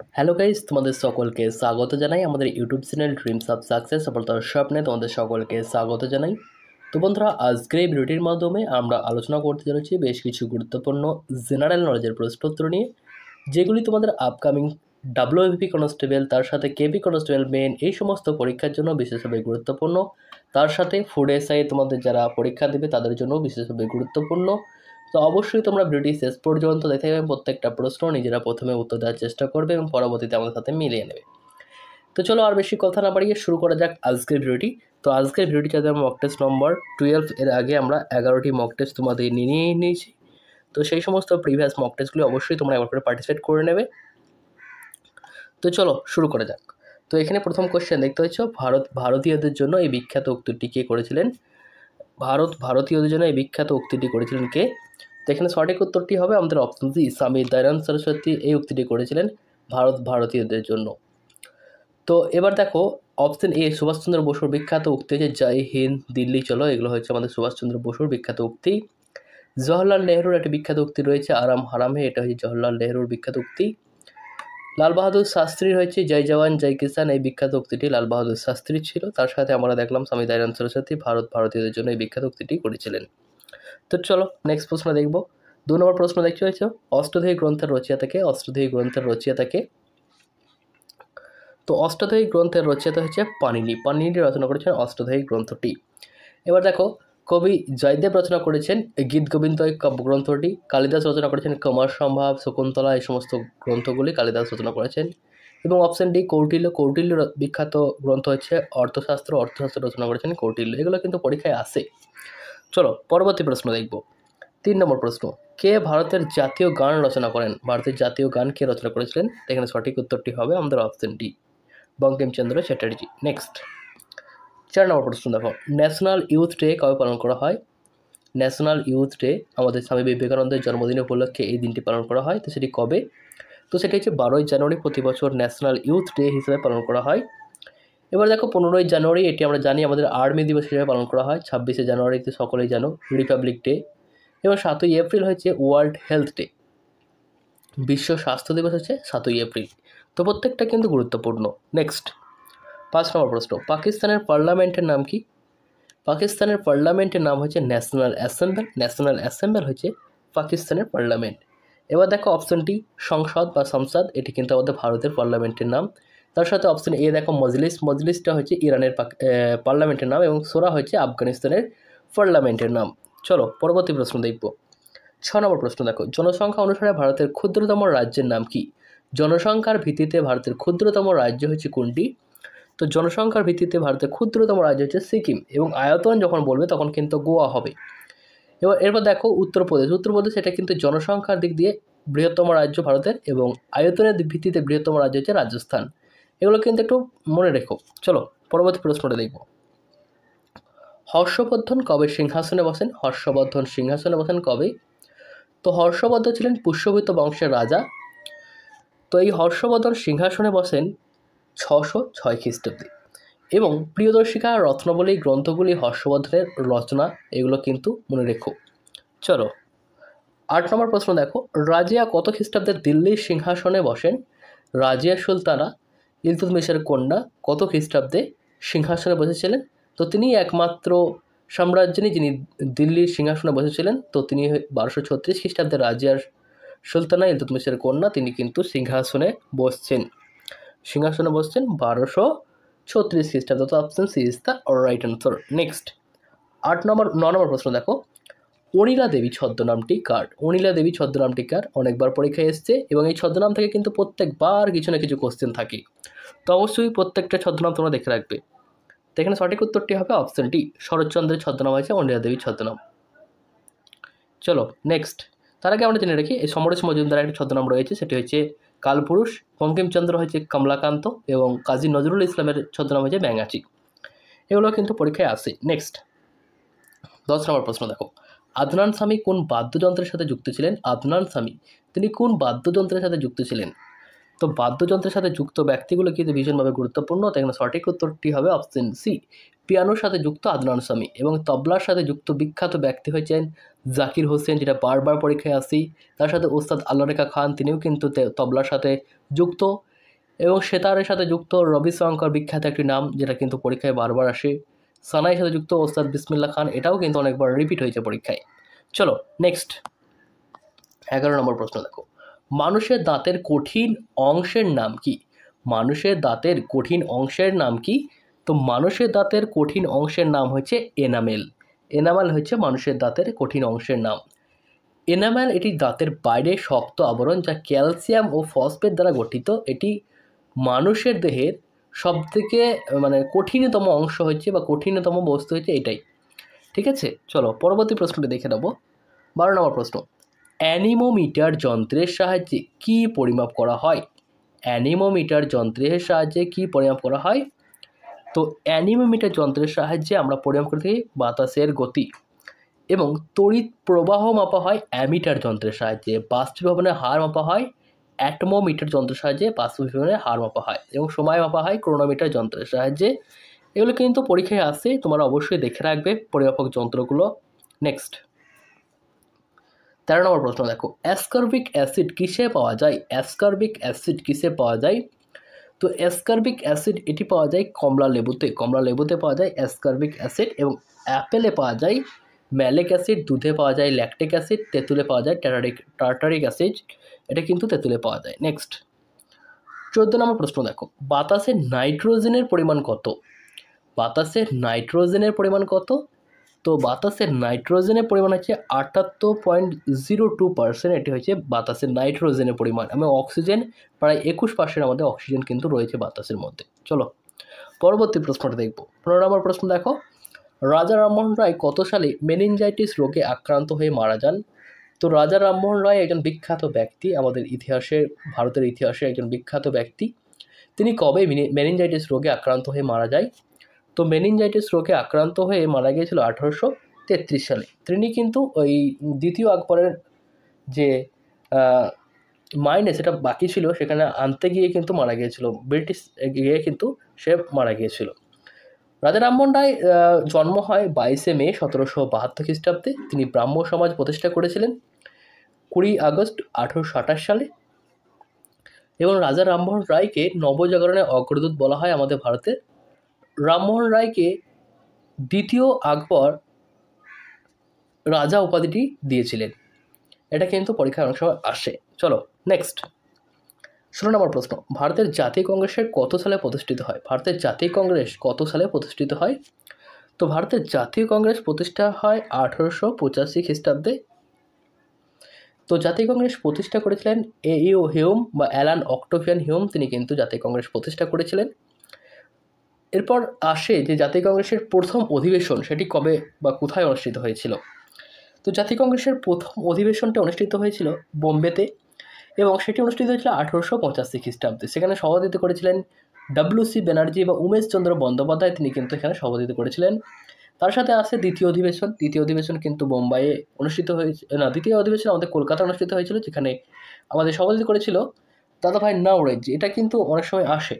Hello guys তোমাদের সকলকে স্বাগত জানাই আমাদের YouTube channel dreams of success সফলতার স্বপ্নে তোমাদের সকলকে স্বাগত জানাই। তো বন্ধুরা, আজকের এই ভিডিওটির মাধ্যমে আমরা আলোচনা করতে চলেছি বেশ কিছু গুরুত্বপূর্ণ জেনারেল নলেজের প্রশ্নোত্তর নিয়ে, যেগুলি তোমাদের আপকামিং ডাব্লিউএপি কনস্টেবল তার সাথে কেপি কনস্টেবল মেন এই সমস্ত পরীক্ষার জন্য বিশেষভাবে গুরুত্বপূর্ণ। তার সাথে ফুড এসআই তোমাদের যারা পরীক্ষা দেবে তাদের জন্য বিশেষভাবে গুরুত্বপূর্ণ। তো অবশ্যই তোমরা ভিডিওটি শেষ পর্যন্ত দেখে এবং প্রত্যেকটা প্রশ্ন নিজেরা প্রথমে উত্তর দেওয়ার চেষ্টা করবে এবং পরবর্তীতে আমাদের সাথে মিলিয়ে নেবে। তো চলো আর বেশি কথা না বাড়িয়ে শুরু করা যাক আজকের ভিডিওটি। তো আজকের ভিডিওটি যাতে মক টেস্ট নম্বর টুয়েলভ এর আগে আমরা এগারোটি মক টেস্ট তোমাদের নিয়ে নিয়েছি। তো সেই সমস্ত প্রিভিয়াস মক টেস্টগুলি অবশ্যই তোমরা একবার করে পার্টিসিপেট করে নেবে। তো চলো শুরু করা যাক। তো এখানে প্রথম কোশ্চেন দেখতে পাচ্ছ, ভারত, ভারতীয়দের জন্য এই বিখ্যাত উক্তিটি কে করেছিলেন? ভারত, ভারতীয়দের জন্য এই বিখ্যাত উক্তিটি করেছিলেন কে? তো এখানে সঠিক উত্তরটি হবে আমাদের অপশন সি স্বামী দয়ানন্দ সরস্বতী এই উক্তিটি করেছিলেন ভারত ভারতীয়দের জন্য। তো এবার দেখো অপশন এ সুভাষচন্দ্র বসুর বিখ্যাত উক্তি হচ্ছে জয় হিন্দ, দিল্লি, চলো, এগুলো হচ্ছে আমাদের সুভাষচন্দ্র বসুর বিখ্যাত উক্তি। জওহরলাল নেহরুর একটি বিখ্যাত উক্তি রয়েছে, আরাম হারামে, এটা হচ্ছে জওহরলাল নেহরুর বিখ্যাত উক্তি। লাল বাহাদুর শাস্ত্রীর হচ্ছে জয় জওয়ান, জয় কিষান এই বিখ্যাত উক্তিটি লাল বাহাদুর শাস্ত্রী ছিল। তার সাথে আমরা দেখলাম স্বামী দয়ানন্দ সরস্বতী ভারত ভারতীয়দের জন্য এই বিখ্যাত উক্তিটি করেছিলেন। তো চলো নেক্সট প্রশ্ন দেখব। দু নম্বর প্রশ্ন দেখতে হয়েছে অষ্টদেহী গ্রন্থের রচয়িতাকে অষ্টদেহী গ্রন্থের রচয়িতাকে। তো অষ্টদেহী গ্রন্থের রচয়িতা হচ্ছে পানিনি পানিনি রচনা করেছেন অষ্টদেহী গ্রন্থটি। এবার দেখো, কবি জয়দেব রচনা করেছেন গীত গোবিন্দ কাব্যগ্রন্থটি কালিদাস রচনা করেছেন কুমার সম্ভাব, শকুন্তলা এই সমস্ত গ্রন্থগুলি কালিদাস রচনা করেছেন। এবং অপশন ডি কৌটিল্য। কৌটিল্য বিখ্যাত গ্রন্থ হচ্ছে অর্থশাস্ত্র। অর্থশাস্ত্র রচনা করেছেন কৌটিল্য। এগুলো কিন্তু পরীক্ষায় আসে। চলো, পরবর্তী প্রশ্ন দেখব। তিন নম্বর প্রশ্ন, কে ভারতের জাতীয় গান রচনা করেন? ভারতের জাতীয় গান কে রচনা করেছিলেন? এখানে সঠিক উত্তরটি হবে আমাদের option D Bankimchandra Chatterjee. Next চার নম্বর প্রশ্ন দেখো ন্যাশনাল ইউথ ডে কবে পালন করা হয়? ন্যাশনাল ইউথ ডে আমাদের স্বামী বিবেকানন্দের জন্মদিন উপলক্ষে এই দিনটি পালন করা হয়। তো সেটি কবে? তো সেটি হচ্ছে বারোই জানুয়ারি প্রতি বছর ন্যাশনাল ইউথ ডে হিসেবে পালন করা হয়। এবার দেখো পনেরোই জানুয়ারি, এটি আমরা জানি আমাদের আর্মি দিবস হিসেবে পালন করা হয়, ছাব্বিশে জানুয়ারিতে সকলেই জানো, রিপাবলিক ডে। এবং সাতই এপ্রিল হচ্ছে ওয়ার্ল্ড হেলথ ডে। বিশ্ব স্বাস্থ্য দিবস হচ্ছে সাতই এপ্রিল। তো প্রত্যেকটা কিন্তু গুরুত্বপূর্ণ। নেক্সট পাঁচ নম্বর প্রশ্ন। পাকিস্তানের পার্লামেন্টের নাম কি? পাকিস্তানের পার্লামেন্টের নাম হচ্ছে ন্যাশনাল অ্যাসেম্বল। ন্যাশনাল অ্যাসেম্বল হচ্ছে পাকিস্তানের পার্লামেন্ট। এবার দেখো অপশনটি সংসদ বা সংসদ, এটি কিন্তু আমাদের ভারতের পার্লামেন্টের নাম। তার সাথে অপশন এ দেখো, মজলিস। মজলিসটা হচ্ছে ইরানের পার্লামেন্টের নাম এবং সোরা হচ্ছে আফগানিস্তানের পার্লামেন্টের নাম। চলো, পরবর্তী প্রশ্ন দেখব। ছ নম্বর প্রশ্ন দেখো, জনসংখ্যা অনুসারে ভারতের ক্ষুদ্রতম রাজ্যের নাম কি? জনসংখ্যার ভিত্তিতে ভারতের ক্ষুদ্রতম রাজ্য হচ্ছে কোনটি? তো জনসংখ্যার ভিত্তিতে ভারতের ক্ষুদ্রতম রাজ্য হচ্ছে সিকিম এবং আয়তন যখন বলবে তখন কিন্তু গোয়া হবে। এবার, এরপর দেখো উত্তরপ্রদেশ। উত্তরপ্রদেশ এটা কিন্তু জনসংখ্যার দিক দিয়ে বৃহত্তম রাজ্য ভারতের এবং আয়তনের ভিত্তিতে বৃহত্তম রাজ্য হচ্ছে রাজস্থান। এগুলো কিন্তু একটু মনে রেখো। চলো, পরবর্তী প্রশ্নটা দেখব। হর্ষবর্ধন কবে সিংহাসনে বসেন? হর্ষবর্ধন সিংহাসনে বসেন কবে? তো হর্ষবর্ধন ছিলেন পুষ্যভূত বংশের রাজা। তো এই হর্ষবর্ধন সিংহাসনে বসেন ছশো ছয় খ্রিস্টাব্দে। এবং প্রিয়দর্শিকা, রত্নবলী গ্রন্থগুলি হর্ষবর্ধনের রচনা, এগুলো কিন্তু মনে রেখো। চলো, আট নম্বর প্রশ্ন দেখো। রাজিয়া কত খ্রিস্টাব্দে দিল্লির সিংহাসনে বসেন? রাজিয়া সুলতানা ইলতুতমিশের কন্যা কত খ্রিস্টাব্দে সিংহাসনে বসেছিলেন? তো তিনি একমাত্র সাম্রাজ্যিনী যিনি দিল্লির সিংহাসনে বসেছিলেন, তো তিনি বারোশো ছত্রিশ খ্রিস্টাব্দে রাজিয়ার সুলতানা ইলতুতমিশের কন্যা তিনি কিন্তু সিংহাসনে বসছেন। সিংহাসনে বসছেন বারোশো ছত্রিশ খ্রিস্টাব্দ। তো option C is the right answer next আট নম্বর, ন নম্বর প্রশ্ন দেখো। অনিলা দেবী ছদ্মনামটি কার? অনিলা দেবী ছদ্মনামটি কার? অনেকবার পরীক্ষায় এসছে এবং এই ছদ্মনাম থেকে কিন্তু প্রত্যেকবার কিছু না কিছু কোশ্চেন থাকে। তো অবশ্যই প্রত্যেকটা ছদ্মনাম তোমরা দেখে রাখবে। তো এখানে সঠিক উত্তরটি হবে অপশন ডি শরৎচন্দ্রের ছদ্মনাম আছে অনিলা দেবীর ছদ্মনাম। চলো নেক্সট তার আগে আমরা জেনে রাখি, এই সমরেশ মজুমদারের একটি ছদ্মনাম রয়েছে, সেটি হচ্ছে কালপুরুষ, বঙ্কিমচন্দ্র হয়েছে কমলাকান্ত এবং কাজী নজরুল ইসলামের ছদ্মনাম হয়েছে ব্যাঙাচি। এগুলো কিন্তু পরীক্ষায় আসে। নেক্সট দশ নম্বর প্রশ্ন দেখো। আদনান স্বামী কোন বাদ্যযন্ত্রের সাথে যুক্ত ছিলেন? আদনান স্বামী, তিনি কোন বাদ্যযন্ত্রের সাথে যুক্ত ছিলেন? তো বাদ্যযন্ত্রের সাথে যুক্ত ব্যক্তিগুলো কিন্তু ভীষণভাবে গুরুত্বপূর্ণ। তাই সঠিক উত্তরটি হবে অপশন সি পিয়ানোর সাথে যুক্ত আদনান স্বামী এবং তবলার সাথে যুক্ত বিখ্যাত ব্যক্তি হয়েছেন জাকির হোসেন, যেটা বারবার পরীক্ষায় আসি। তার সাথে ওস্তাদ আল্লাহ রেখা খান, তিনিও কিন্তু তবলার সাথে যুক্ত এবং সেতারের সাথে যুক্ত রবি শঙ্কর বিখ্যাত একটি নাম, যেটা কিন্তু পরীক্ষায় বারবার আসে। সানাইয়ের সাথে যুক্ত ওস্তাদ বিসমিল্লা খান, এটাও কিন্তু অনেকবার রিপিট হয়েছে পরীক্ষায়। চলো নেক্সট এগারো নম্বর প্রশ্ন দেখো। মানুষের দাঁতের কঠিন অংশের নাম কি? মানুষের দাঁতের কঠিন অংশের নাম কি? তো মানুষের দাঁতের কঠিন অংশের নাম হচ্ছে এনামেল এনামেল হচ্ছে মানুষের দাঁতের কঠিন অংশের নাম। এনামেল এটি দাঁতের বাইরে শক্ত আবরণ যা ক্যালসিয়াম ও ফসফেট দ্বারা গঠিত। এটি মানুষের দেহের সবথেকে মানে কঠিনতম অংশ হচ্ছে বা কঠিনতম বস্তু হচ্ছে এটাই। ঠিক আছে? চলো, পরবর্তী প্রশ্নটি দেখে নেব। বারো নম্বর প্রশ্ন। অ্যানিমোমিটার যন্ত্রের সাহায্যে কি পরিমাপ করা হয়? অ্যানিমোমিটার যন্ত্রের সাহায্যে কি পরিমাপ করা হয়? তো অ্যানিমোমিটার যন্ত্রের সাহায্যে আমরা পরিমাপ করে থাকি বাতাসের গতি এবং তড়িৎ প্রবাহ মাপা হয় অ্যামিটার যন্ত্রের সাহায্যে। বাষ্পীভবনের হার মাপা হয় অ্যাটমোমিটার যন্ত্রের সাহায্যে বাষ্পীভবনের হার মাপা হয় এবং সময় মাপা হয় ক্রোনোমিটার যন্ত্রের সাহায্যে। এগুলো কিন্তু পরীক্ষায় আসে, তোমরা অবশ্যই দেখে রাখবে পরিমাপক যন্ত্রগুলো। নেক্সট তেরো নম্বর প্রশ্ন দেখো অ্যাসকার্বিক অ্যাসিড কিসে পাওয়া যায়? অ্যাসকার্বিক অ্যাসিড কিসে পাওয়া যায়? তো অ্যাসকার্বিক অ্যাসিড এটি পাওয়া যায় কমলা লেবুতে। কমলা লেবুতে পাওয়া যায় অ্যাসকার্বিক অ্যাসিড এবং অ্যাপেলে পাওয়া যায় ম্যালিক অ্যাসিড দুধে পাওয়া যায় ল্যাকটিক অ্যাসিড তেঁতুলে পাওয়া যায় ট্যাটারিক টার্টারিক অ্যাসিড এটা কিন্তু তেঁতুলে পাওয়া যায়। নেক্সট চোদ্দ নম্বর প্রশ্ন দেখো। বাতাসে নাইট্রোজেনের পরিমাণ কত? বাতাসে নাইট্রোজেনের পরিমাণ কত? তো বাতাসের নাইট্রোজেনের পরিমাণ হচ্ছে আটাত্তর পয়েন্ট জিরো টু পার্সেন্ট। এটি হচ্ছে বাতাসের নাইট্রোজেনের পরিমাণ। এবং অক্সিজেন, প্রায় একুশ পার্সেন্ট আমাদের অক্সিজেন কিন্তু রয়েছে বাতাসের মধ্যে। চলো, পরবর্তী প্রশ্নটা দেখব। পনেরো নম্বর প্রশ্ন দেখো। রাজা রামমোহন রায় কত সালে মেনিনজাইটিস রোগে আক্রান্ত হয়ে মারা যান? তো রাজা রামমোহন রায় একজন বিখ্যাত ব্যক্তি, আমাদের ইতিহাসে, ভারতের ইতিহাসে একজন বিখ্যাত ব্যক্তি। তিনি কবে মেনিনজাইটিস রোগে আক্রান্ত হয়ে মারা যায়? তো মেনিনজাইটিস রোগে আক্রান্ত হয়ে মারা গিয়েছিল আঠারোশো তেত্রিশ সালে। তিনি কিন্তু ওই দ্বিতীয় আকবরের যে মাইনে সেটা বাকি ছিল, সেখানে আনতে গিয়ে কিন্তু মারা গিয়েছিল। ব্রিটিশ গিয়ে কিন্তু সে মারা গিয়েছিল। রাজা রামমোহন রায় জন্ম হয় বাইশে মে সতেরোশো বাহাত্তর খ্রিস্টাব্দে। তিনি ব্রাহ্ম সমাজ প্রতিষ্ঠা করেছিলেন। কুড়ি আগস্ট আঠেরোশো আঠাশ সালে এবং রাজা রামমোহন রায়কে নবজাগরণের অগ্রদূত বলা হয় আমাদের ভারতে। রামমোহন রায়কে দ্বিতীয় আকবর রাজা উপাধিটি দিয়েছিলেন। এটা কিন্তু অনেক সময় আসে। চলো নেক্সট ষোলো নম্বর প্রশ্ন। ভারতের জাতীয় কংগ্রেসের কত সালে প্রতিষ্ঠিত হয়? ভারতের জাতীয় কংগ্রেস কত সালে প্রতিষ্ঠিত হয়? তো ভারতের জাতীয় কংগ্রেস প্রতিষ্ঠা হয় আঠেরোশো পঁচাশি খ্রিস্টাব্দে। তো জাতীয় কংগ্রেস প্রতিষ্ঠা করেছিলেন এ ইউ হিউম বা অ্যালান অক্টোভিয়ান হিউম তিনি কিন্তু জাতীয় কংগ্রেস প্রতিষ্ঠা করেছিলেন। এরপর আসে যে জাতীয় কংগ্রেসের প্রথম অধিবেশন, সেটি কবে বা কোথায় অনুষ্ঠিত হয়েছিল? তো জাতীয় কংগ্রেসের প্রথম অধিবেশনটা অনুষ্ঠিত হয়েছিল বোম্বেতে এবং সেটি অনুষ্ঠিত হয়েছিল আঠেরোশো পঁচাশি খ্রিস্টাব্দে। সেখানে সভাপতিত্ব করেছিলেন ডাব্লিউ সি ব্যানার্জি বা উমেশ চন্দ্র বন্দ্যোপাধ্যায়, তিনি কিন্তু এখানে সভাপতিত্ব করেছিলেন। তার সাথে আসে দ্বিতীয় অধিবেশন। দ্বিতীয় অধিবেশন কিন্তু বোম্বাইয়ে অনুষ্ঠিত হয়েছে না, দ্বিতীয় অধিবেশন আমাদের কলকাতা অনুষ্ঠিত হয়েছিল, যেখানে আমাদের সভাপতি করেছিল দাদাভাই নাওরেজ এটা কিন্তু অনেক সময় আসে।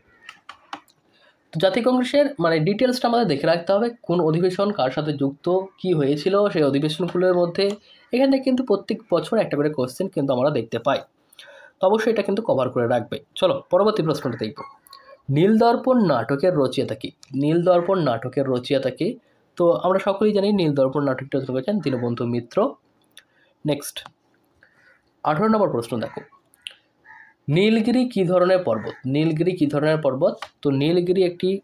তো জাতীয় কংগ্রেসের মানে ডিটেলসটা আমাদের দেখে রাখতে হবে, কোন অধিবেশন কার সাথে যুক্ত, কি হয়েছিল সেই অধিবেশনগুলোর মধ্যে। এখানে কিন্তু প্রত্যেক বছর একটা করে কোশ্চেন কিন্তু আমরা দেখতে পাই। তো অবশ্যই এটা কিন্তু কভার করে রাখবে। চলো, পরবর্তী প্রশ্নটা দেখব। নীল দর্পণ নাটকের রচয়িতা কি? নীলদর্পণ নাটকের রচয়িতা কি? তো আমরা সকলেই জানি নীল নীলদর্পণ নাটকটা করেছেন দীনবন্ধু মিত্র। নেক্সট আঠারো নম্বর প্রশ্ন দেখো। নীলগিরি কী ধরনের পর্বত? নীলগিরি কী ধরনের পর্বত? তো নীলগিরি একটি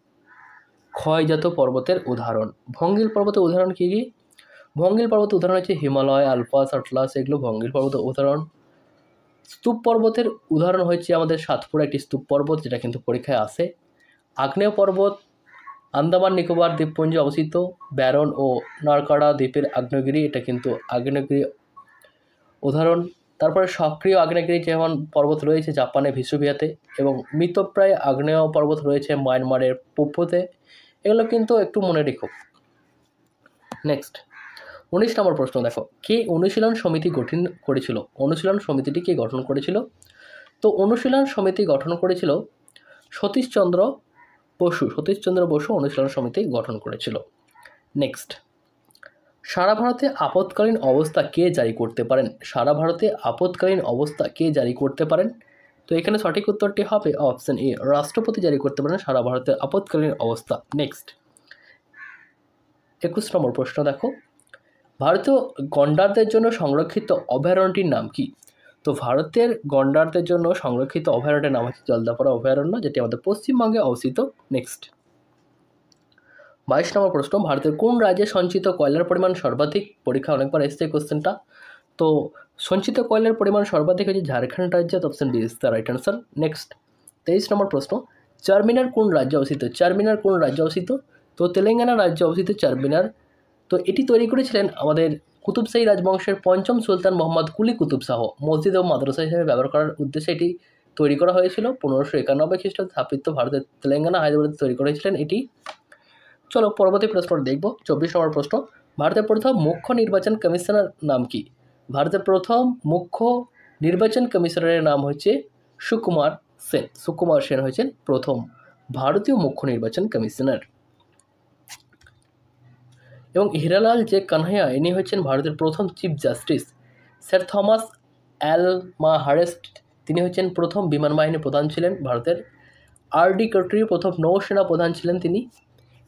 ক্ষয়জাত পর্বতের উদাহরণ। ভঙ্গিল পর্বতের উদাহরণ কী কী? ভঙ্গিল পর্বতের উদাহরণ হচ্ছে হিমালয় আলফাস আটলাস এগুলো ভঙ্গিল পর্বতের উদাহরণ। স্তূপ পর্বতের উদাহরণ হচ্ছে আমাদের সাতপুরা একটি স্তূপ পর্বত, যেটা কিন্তু পরীক্ষায় আসে। আগ্নেয় পর্বত আন্দামান, নিকোবর দ্বীপপুঞ্জে অবস্থিত ব্যারন ও নারকাড়া দ্বীপের আগ্নেয়গিরি, এটা কিন্তু আগ্নেয়গিরি উদাহরণ। তারপরে সক্রিয় আগ্নেয়গিরি যেমন পর্বত রয়েছে জাপানে ভিসুভিয়াতে এবং মৃতপ্রায় আগ্নেয় পর্বত রয়েছে মায়ানমারের পুপ্পোতে এগুলো কিন্তু একটু মনে রেখো। নেক্সট উনিশ নম্বর প্রশ্ন দেখো। কে অনুশীলন সমিতি গঠন করেছিল? অনুশীলন সমিতিটি কে গঠন করেছিল? তো অনুশীলন সমিতি গঠন করেছিল সতীশচন্দ্র বসু, সতীশচন্দ্র বসু অনুশীলন সমিতি গঠন করেছিল। নেক্সট সারা ভারতে আপৎকালীন অবস্থা কে জারি করতে পারেন? সারা ভারতে আপৎকালীন অবস্থা কে জারি করতে পারেন? তো এখানে সঠিক উত্তরটি হবে অপশন এ রাষ্ট্রপতি জারি করতে পারেন সারা ভারতের আপৎকালীন অবস্থা। নেক্সট একুশ নম্বর প্রশ্ন দেখো। ভারতীয় গন্ডারদের জন্য সংরক্ষিত অভয়ারণ্যটির নাম কি? তো ভারতের গন্ডারদের জন্য সংরক্ষিত অভয়ারণ্যের নাম হচ্ছে জলদাপাড়া অভয়ারণ্য, যেটি আমাদের পশ্চিমবঙ্গে অবস্থিত। নেক্সট বাইশ নম্বর প্রশ্ন, ভারতের কোন রাজ্যে সঞ্চিত কয়লার পরিমাণ সর্বাধিক? পরীক্ষা অনেকবার এসছে কোশ্চেনটা তো সঞ্চিত কয়লার পরিমাণ সর্বাধিক হচ্ছে ঝাড়খণ্ড রাজ্যে option D is the right answer next তেইশ নম্বর প্রশ্ন, চারমিনার কোন রাজ্যে অবস্থিত? চারমিনার কোন রাজ্যে অবস্থিত? তো তেলেঙ্গানা রাজ্যে অবস্থিত চারমিনার। তো এটি তৈরি করেছিলেন আমাদের কুতুবশাহী রাজবংশের পঞ্চম সুলতান মোহাম্মদ কুলি কুতুব শাহ। মসজিদ ও মাদ্রাসা হিসেবে ব্যবহার করার উদ্দেশ্যে এটি তৈরি করা হয়েছিল। পনেরোশো একানব্বই খ্রিস্টাব্দে স্থাপিত ভারতের তেলেঙ্গানা হায়দ্রাবাদে তৈরি করেছিলেন এটি। চলো পরবর্তী প্রশ্নটা দেখব। চব্বিশ নম্বর প্রশ্ন, ভারতের প্রথম মুখ্য নির্বাচন কমিশনার নাম কি? ভারতের প্রথম মুখ্য নির্বাচন কমিশনারের নাম হচ্ছে সুকুমার সেন। সুকুমার সেন হয়েছেন প্রথম ভারতীয় মুখ্য নির্বাচন কমিশনার। এবং হিরালাল জে কানহাইয়া, ইনি হচ্ছেন ভারতের প্রথম চিফ জাস্টিস। স্যার থমাস অ্যাল মা হারেস্ট তিনি হচ্ছেন প্রথম বিমান বাহিনী প্রধান ছিলেন ভারতের। আর ডি কটরির প্রথম নৌসেনা প্রধান ছিলেন তিনি।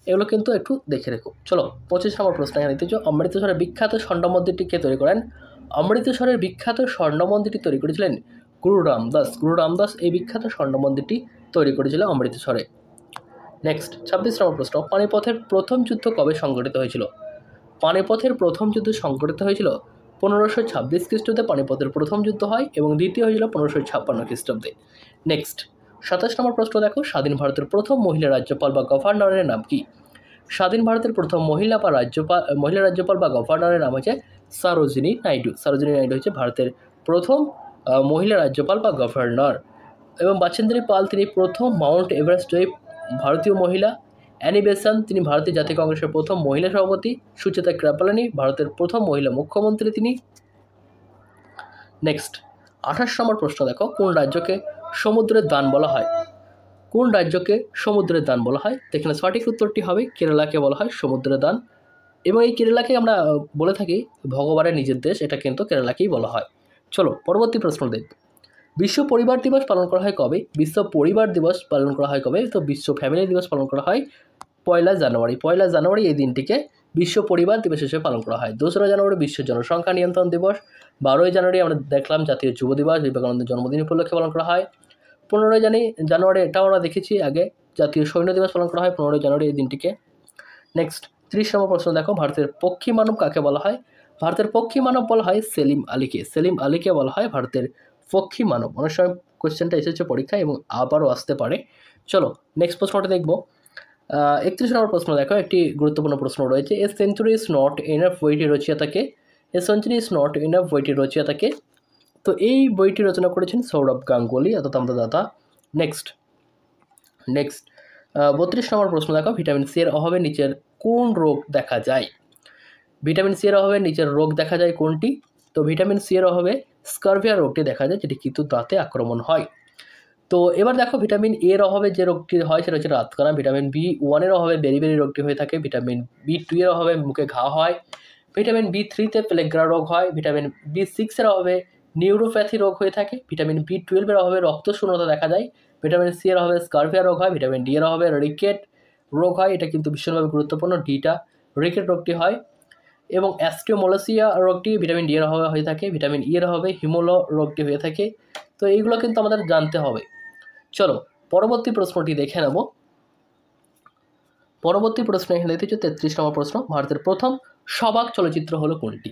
এগুলো কিন্তু একটু দেখে রেখো। চলো, পঁচিশ নম্বর প্রশ্ন এখানে দিতে অমৃতসরের বিখ্যাত স্বর্ণ মন্দিরটি কে তৈরি করেন? অমৃতসরের বিখ্যাত স্বর্ণ মন্দিরটি তৈরি করেছিলেন গুরু রামদাস। গুরু রামদাস এই বিখ্যাত স্বর্ণ মন্দিরটি তৈরি করেছিল অমৃতসরে। নেক্সট ছাব্বিশ নম্বর প্রশ্ন, পানিপথের প্রথম যুদ্ধ কবে সংঘটিত হয়েছিল? পানিপথের প্রথম যুদ্ধ সংঘটিত হয়েছিল পনেরোশো ছাব্বিশ খ্রিস্টাব্দে, পানিপথের প্রথম যুদ্ধ হয় এবং দ্বিতীয় হয়েছিল পনেরোশো ছাপ্পান্ন খ্রিস্টাব্দে। নেক্সট সাতাশ নম্বর প্রশ্ন দেখো, স্বাধীন ভারতের প্রথম মহিলা রাজ্যপাল বা গভর্নরের নাম কি? স্বাধীন ভারতের প্রথম মহিলা বা রাজ্যপাল, মহিলা রাজ্যপাল বা গভর্নরের নাম হচ্ছে সারোজিনী নাইডু। সারোজিনী নাইডু হচ্ছে ভারতের প্রথম মহিলা রাজ্যপাল বা গভর্নর। এবং বাচেন্দ্রী পাল তিনি প্রথম মাউন্ট এভারেস্ট ভারতীয় মহিলা অ্যানি বেসান। তিনি ভারতীয় জাতীয় কংগ্রেসের প্রথম মহিলা সভাপতি। সুচেতা কৃপালানি ভারতের প্রথম মহিলা মুখ্যমন্ত্রী তিনি। নেক্সট আঠাশ নম্বর প্রশ্ন দেখো, কোন রাজ্যকে সমুদ্রের দান বলা হয়? কোন রাজ্যকে সমুদ্রের দান বলা হয়? এখানে সঠিক উত্তরটি হবে কেরালাকে বলা হয় সমুদ্রের দান। এবং এই কেরালাকে আমরা বলে থাকি ভগবানের নিজের দেশ, এটা কিন্তু কেরালাকেই বলা হয়। চলো, পরবর্তী প্রশ্ন দেখব। বিশ্ব পরিবার দিবস পালন করা হয় কবে? বিশ্ব পরিবার দিবস পালন করা হয় কবে? তো বিশ্ব ফ্যামিলি দিবস পালন করা হয় পয়লা জানুয়ারি। পয়লা জানুয়ারি এই দিনটিকে বিশ্ব পরিবার দিবস হিসেবে পালন করা হয়। দোসরা জানুয়ারি বিশ্ব জনসংখ্যা নিয়ন্ত্রণ দিবস। বারোই জানুয়ারি আমরা দেখলাম জাতীয় যুব দিবস বিবেকানন্দের জন্মদিন উপলক্ষে পালন করা হয়। পনেরোই জানি, জানুয়ারি এটাও আমরা দেখেছি আগে, জাতীয় সৈন্য দিবস পালন করা হয় পনেরোই জানুয়ারি এই দিনটিকে। নেক্সট ত্রিশ নম্বর প্রশ্ন দেখো, ভারতের পক্ষী মানব কাকে বলা হয়? ভারতের পক্ষী মানব বলা হয় সেলিম আলীকে। সেলিম আলীকে বলা হয় ভারতের পক্ষী মানব। অনেক সময় কোয়েশ্চেনটা এসেছে পরীক্ষায় এবং আবারও আসতে পারে। চলো নেক্সট প্রশ্নটা দেখব। একত্রিশ নম্বর প্রশ্ন দেখো, একটি গুরুত্বপূর্ণ প্রশ্ন রয়েছে। A century is not enough বইটি রচিয়া থাকে a century is not enough বইটি রচিয়া থাকে তো এই বইটি রচনা করেছেন সৌরভ গাঙ্গুলি অর্থাৎ আমাদের দাদা নেক্সট নেক্সট বত্রিশ নম্বর প্রশ্ন দেখো ভিটামিন সি এর অভাবে নিচের কোন রোগ দেখা যায়? ভিটামিন সি এর অভাবে নিচের রোগ দেখা যায় কোনটি? তো ভিটামিন সি এর অভাবে স্কারভিয়া রোগটি দেখা যায়, যেটি কিন্তু দাঁতে আক্রমণ হয়। তো এবার দেখো ভিটামিন এ এর অভাবে যে রোগটি হয়, সেটা হচ্ছে রাতকানা। ভিটামিন বি ওয়ানের অভাবে বেরি বেরি রোগটি হয়ে থাকে। ভিটামিন বি টু এর অভাবে মুখে ঘা হয়। ভিটামিন বি থ্রিতে প্লেগ্রা রোগ হয়। ভিটামিন বি সিক্সের অভাবে নিউরোপ্যাথি রোগ হয়ে থাকে। ভিটামিন বি টুয়েলভের অভাবে রক্ত শূন্যতা দেখা যায়। ভিটামিন সি এর অভাবে স্কারভিয়া রোগ হয়। ভিটামিন ডি এর অভাবে রিকেট রোগ হয়। এটা কিন্তু ভীষণভাবে গুরুত্বপূর্ণ ডিটা রিকেট রোগটি হয়। এবং অ্যাস্টিওমোলাসিয়া রোগটি ভিটামিন ডি এর অভাবে হয়ে থাকে, ভিটামিন ই এর অভাবে হিমোলো রোগটি হয়ে থাকে। তো এইগুলো কিন্তু আমাদের জানতে হবে। চলো, পরবর্তী প্রশ্নটি দেখে নেব। পরবর্তী প্রশ্ন এখানে দেখতে তেত্রিশ নম্বর প্রশ্ন, ভারতের প্রথম সবাক চলচ্চিত্র হলো কোনটি?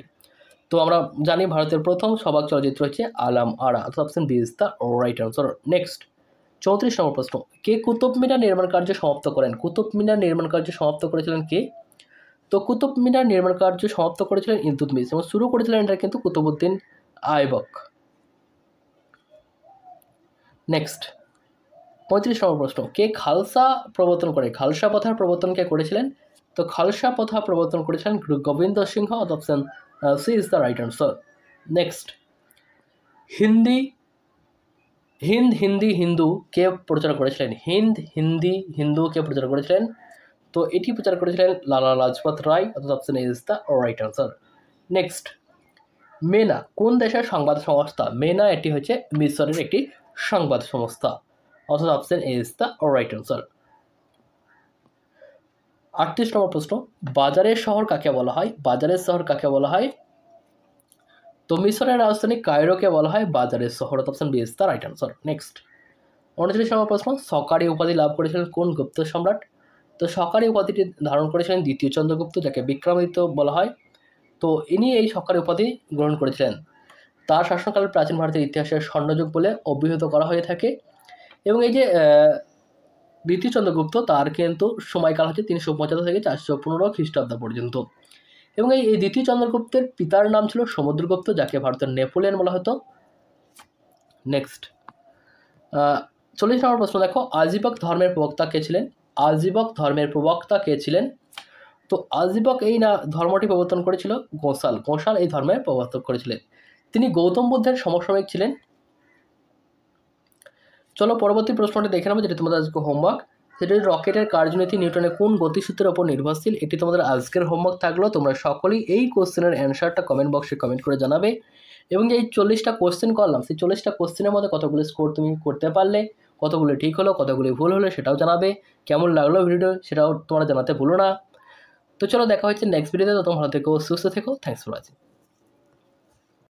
তো আমরা জানি ভারতের প্রথম সবাক চলচ্চিত্র হচ্ছে Alam Ara option B is the right answer. Next, চৌত্রিশ নম্বর প্রশ্ন, কে কুতুব মিনার নির্মাণ কার্য সমাপ্ত করেন? কুতুব মিনার নির্মাণ কার্য সমাপ্ত করেছিলেন কে? তো কুতুব মিনার নির্মাণ কার্য সমাপ্ত করেছিলেন ইলতুতমিশ এবং শুরু করেছিলেন এটা কিন্তু কুতুবুদ্দিন আইবক। নেক্সট পঁয়ত্রিশ নম্বর প্রশ্ন। কে খালসা প্রবর্তন করে? খালসা প্রথার প্রবর্তন কে করেছিলেন? তো খালসা প্রথা প্রবর্তন করেছিলেন Gobind Singh option C is the right answer next Hindi, Hind, Hindi, Hindu কে প্রচার করেছিলেন? হিন্দ, হিন্দি, হিন্দু কে প্রচার করেছিলেন? তো এটি প্রচার করেছিলেন লালা লাজপত রায়, অর্থাৎ option is the right answer next মেনা, কোন দেশের সংবাদ সংস্থা? মেনা, এটি হচ্ছে মিশরের একটি সংবাদ সংস্থা, অর্থাৎ option is the right answer আটত্রিশ নম্বর প্রশ্ন, বাজারের শহর কাকে বলা হয়? বাজারের শহর কাকে বলা হয়? তো মিশরের রাজধানী কায়রোকে বলা হয় বাজারের শহর option B is the right answer next উনত্রিশ নম্বর প্রশ্ন সকারি উপাধি লাভ করেছিলেন কোন গুপ্ত সম্রাট? তো সকারি উপাধিটি ধারণ করেছিলেন দ্বিতীয় চন্দ্রগুপ্ত, যাকে বিক্রমাদিত্য বলা হয়। তো ইনি এই সকারি উপাধি গ্রহণ করেছিলেন। তার শাসনকালে প্রাচীন ভারতের ইতিহাসের স্বর্ণযুগ বলে অভিহিত করা হয়ে থাকে। এবং এই যে দ্বিতীয় চন্দ্রগুপ্ত, তার কিন্তু সময়কাল হচ্ছে তিনশো পঁচাত্তর থেকে চারশো পনেরো খ্রিস্টাব্দ পর্যন্ত। এবং এই এই দ্বিতীয় চন্দ্রগুপ্তের পিতার নাম ছিল সমুদ্রগুপ্ত, যাকে ভারতের নেপোলিয়ন বলা হতো। নেক্সট চল্লিশ নম্বর প্রশ্ন দেখো আজীবক ধর্মের প্রবক্তা কে ছিলেন? আজীবক ধর্মের প্রবক্তা কে ছিলেন? তো আজীবক এই না ধর্মটি প্রবর্তন করেছিল গোসাল। গোসাল এই ধর্মের প্রবর্তন করেছিলেন। তিনি গৌতম বুদ্ধের সমসাময়িক ছিলেন। চলো পরবর্তী প্রশ্নটি দেখে নেব, যেটা তোমাদের আজকে হোমওয়ার্ক সেটা রকেটের কার্যনীতি নিউটনের কোন গতিসূত্রের ওপর নির্ভরশীল? এটি তোমাদের আজকের হোমওয়ার্ক থাকল। তোমরা সকলেই এই কোশ্চেনের অ্যান্সারটা কমেন্ট বক্সে কমেন্ট করে জানাবে। এবং এই চল্লিশটা কোশ্চেন করলাম। সেই চল্লিশটা কোশ্চেনের মধ্যে কতগুলো স্কোর তুমি করতে পারলে? কতগুলো ঠিক হলো, কতগুলি ভুল হলো সেটাও জানাবে। কেমন লাগল ভিডিও সেটাও তোমরা জানাতে ভুলো না। তো চলো দেখা হচ্ছে নেক্সট ভিডিওতে তো তোমরা ভালো থেকো, সুস্থ থেকো থ্যাংকস ফর ওয়াচিং